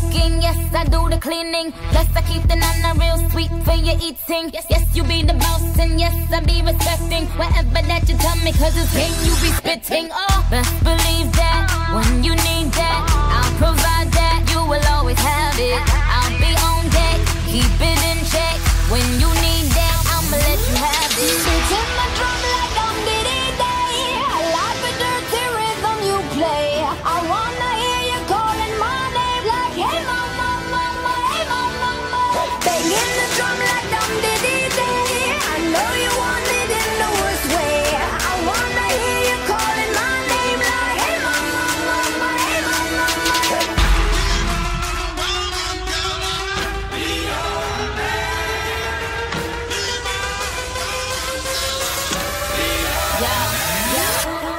cooking, yes, I do the cleaning. Plus, I keep the nana real sweet for your eating. Yes, yes, you be the boss, and yes, I be respecting whatever that you tell me, cause it's game you be spitting. Oh,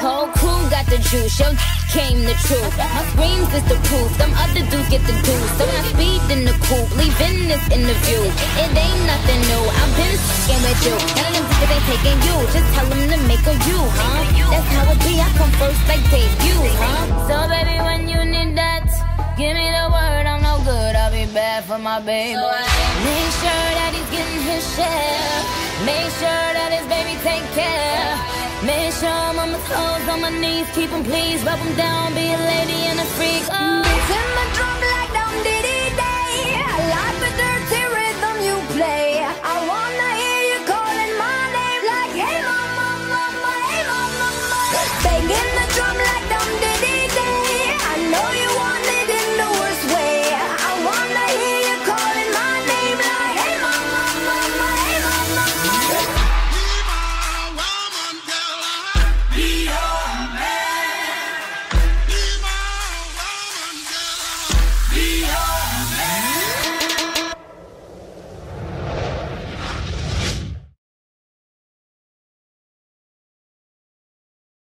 Whole crew got the juice, yo came the truth. My screams is the proof, Some other dudes get the dues. So I speed in the coupe, leaving this interview. It ain't nothing new, I've been fucking with you. None of them niggas ain't taking you, just tell them to make a you, huh? That's how it be, I come first like debut, huh? So baby, when you need that, give me the word, I'm no good, I'll be bad for my baby. Make sure that he's getting his share. Make sure on my knees, keep him please, rub him down, be a lady and a freak. Oh. Beating my drum